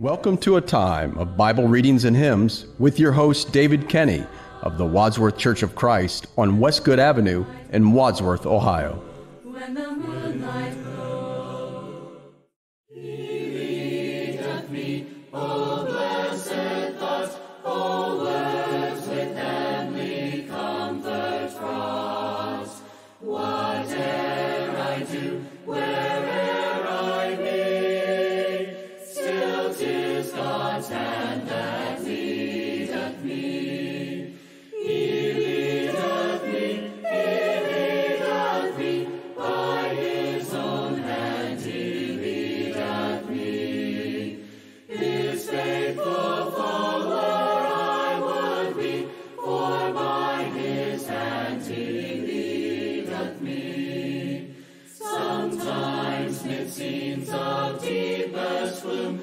Welcome to a time of Bible readings and hymns with your host, David Kenny of the Wadsworth Church of Christ on Westgood Avenue in Wadsworth, Ohio. scenes of deepest gloom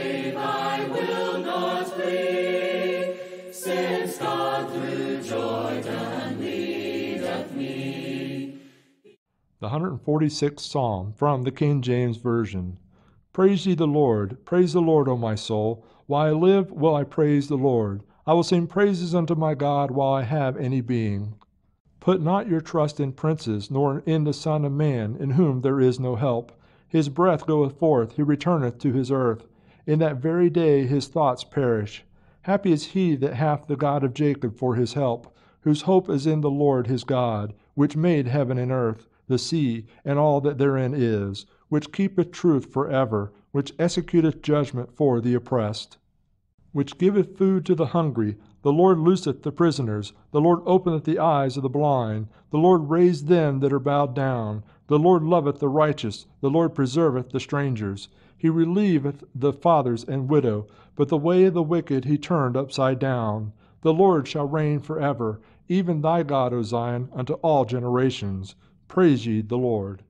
146th Psalm from the King James Version. Praise ye the Lord, praise the Lord, O my soul. While I live, will I praise the Lord. I will sing praises unto my God while I have any being. Put not your trust in princes, nor in the Son of Man, in whom there is no help. His breath goeth forth, he returneth to his earth. In that very day his thoughts perish. Happy is he that hath the God of Jacob for his help, whose hope is in the Lord his God, which made heaven and earth the sea, and all that therein is, which keepeth truth for ever, which executeth judgment for the oppressed, which giveth food to the hungry. The Lord looseth the prisoners. The Lord openeth the eyes of the blind. The Lord raised them that are bowed down. The Lord loveth the righteous. The Lord preserveth the strangers. He relieveth the fathers and widow, but the way of the wicked he turned upside down. The Lord shall reign for ever, even thy God, O Zion, unto all generations. Praise ye the Lord.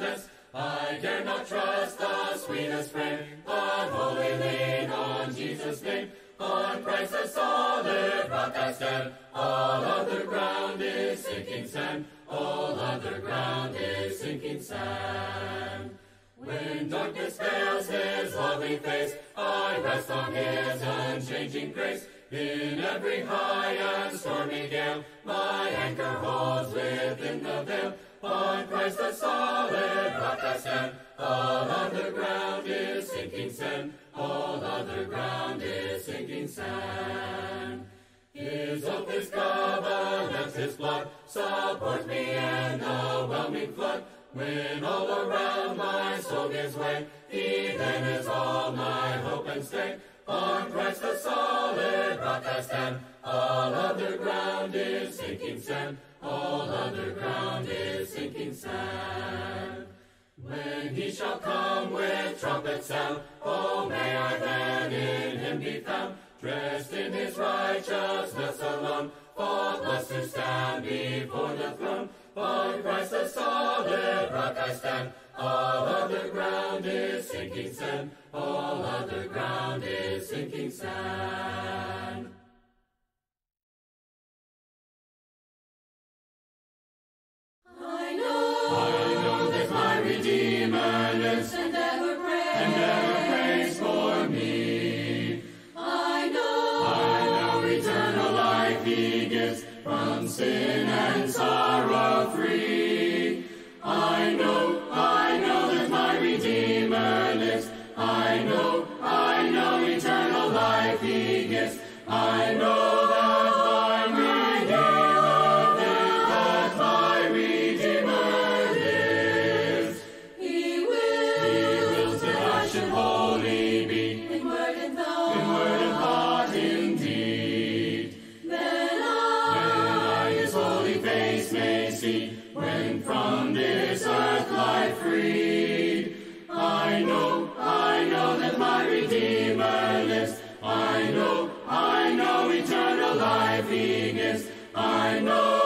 Righteousness. I dare not trust the sweetest frame, but wholly lean on Jesus' name. On Christ the solid rock I stand. All other ground is sinking sand. All other ground is sinking sand. When darkness veils his lovely face, I rest on his unchanging grace. In every high and stormy gale, my anchor holds within the veil. On Christ the solid rock I stand. All other ground is sinking sand. All other ground is sinking sand. His oath, his covenant, his blood support me in the whelming flood. When all around my soul gives way, He then is all my hope and stay. On Christ the solid rock I stand. Sinking sand. All other ground is sinking sand. When he shall come with trumpet sound, oh may I then in him be found, dressed in his righteousness alone, faultless to stand before the throne. On Christ the solid rock I stand, all other ground is sinking sand, all other ground is sinking sand. Lives and ever prays, and ever prays for me. I know, I know eternal life he gives from sin and sorrow free. I know, I know that my Redeemer lives. I know, I know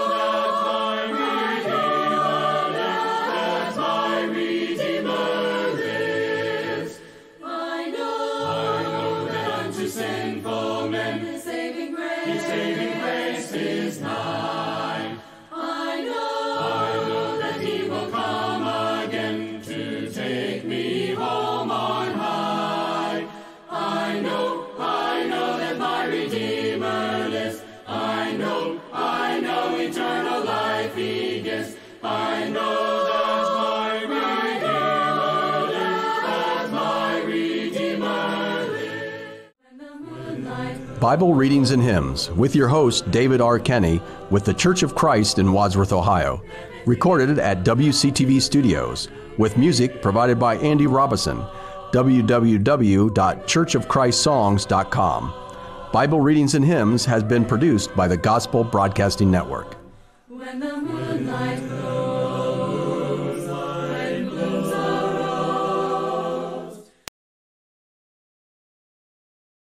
Bible readings and hymns with your host, David R. Kenny, with the Church of Christ in Wadsworth, Ohio. Recorded at WCTV Studios, with music provided by Andy Robison. www.churchofchristsongs.com. Bible readings and hymns has been produced by the Gospel Broadcasting Network.